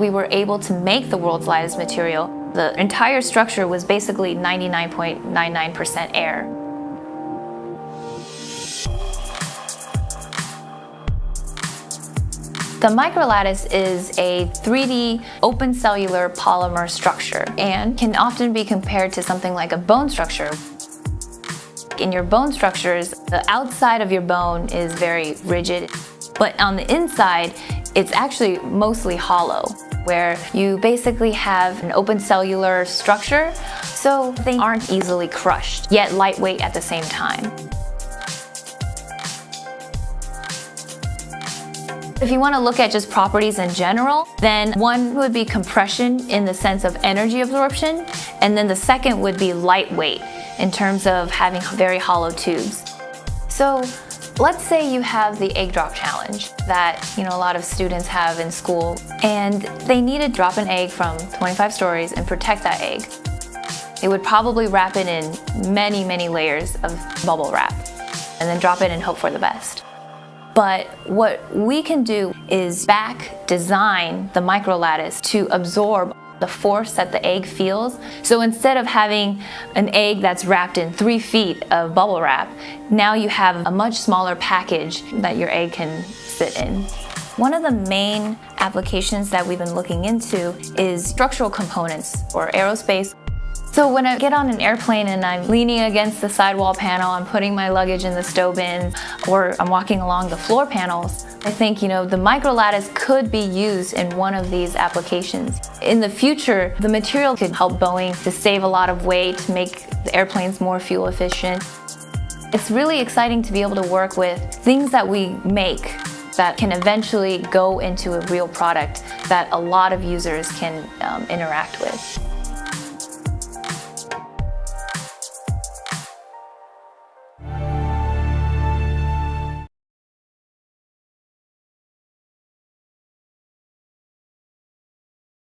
we were able to make the world's lightest material. The entire structure was basically 99.99% air. The microlattice is a 3D open cellular polymer structure and can often be compared to something like a bone structure. In your bone structures, the outside of your bone is very rigid, but on the inside, it's actually mostly hollow, where you basically have an open cellular structure, so they aren't easily crushed, yet lightweight at the same time. If you want to look at just properties in general, then one would be compression in the sense of energy absorption, and then the second would be lightweight in terms of having very hollow tubes. So let's say you have the egg drop challenge that you know a lot of students have in school and they need to drop an egg from 25 stories and protect that egg. They would probably wrap it in many, many layers of bubble wrap and then drop it and hope for the best. But what we can do is back design the microlattice to absorb the force that the egg feels. So instead of having an egg that's wrapped in three feet of bubble wrap, now you have a much smaller package that your egg can fit in. One of the main applications that we've been looking into is structural components or aerospace so when I get on an airplane and I'm leaning against the sidewall panel, I'm putting my luggage in the stow bin, or I'm walking along the floor panels, I think, you know, the micro lattice could be used in one of these applications. In the future, the material could help Boeing to save a lot of weight, to make the airplanes more fuel efficient. It's really exciting to be able to work with things that we make that can eventually go into a real product that a lot of users can um, interact with.